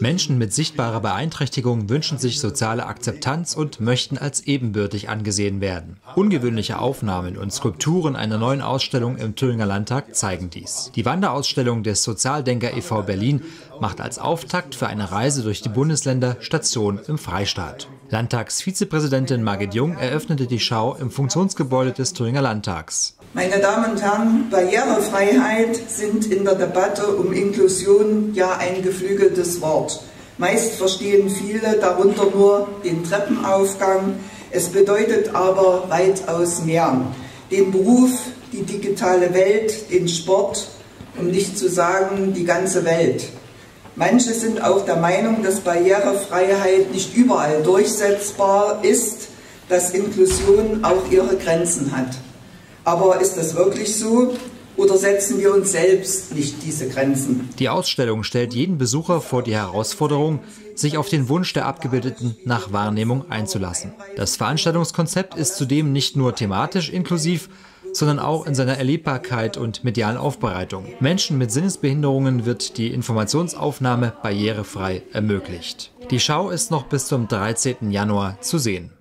Menschen mit sichtbarer Beeinträchtigung wünschen sich soziale Akzeptanz und möchten als ebenbürtig angesehen werden. Ungewöhnliche Aufnahmen und Skulpturen einer neuen Ausstellung im Thüringer Landtag zeigen dies. Die Wanderausstellung des Sozialdenker e.V. Berlin macht als Auftakt für eine Reise durch die Bundesländer Station im Freistaat. Landtagsvizepräsidentin Margit Jung eröffnete die Schau im Funktionsgebäude des Thüringer Landtags. Meine Damen und Herren, Barrierefreiheit sind in der Debatte um Inklusion ja ein geflügeltes Wort. Meist verstehen viele darunter nur den Treppenaufgang. Es bedeutet aber weitaus mehr. Den Beruf, die digitale Welt, den Sport, um nicht zu sagen die ganze Welt. Manche sind auch der Meinung, dass Barrierefreiheit nicht überall durchsetzbar ist, dass Inklusion auch ihre Grenzen hat. Aber ist das wirklich so? Oder setzen wir uns selbst nicht diese Grenzen? Die Ausstellung stellt jeden Besucher vor die Herausforderung, sich auf den Wunsch der Abgebildeten nach Wahrnehmung einzulassen. Das Veranstaltungskonzept ist zudem nicht nur thematisch inklusiv, sondern auch in seiner Erlebbarkeit und medialen Aufbereitung. Menschen mit Sinnesbehinderungen wird die Informationsaufnahme barrierefrei ermöglicht. Die Schau ist noch bis zum 13. Januar zu sehen.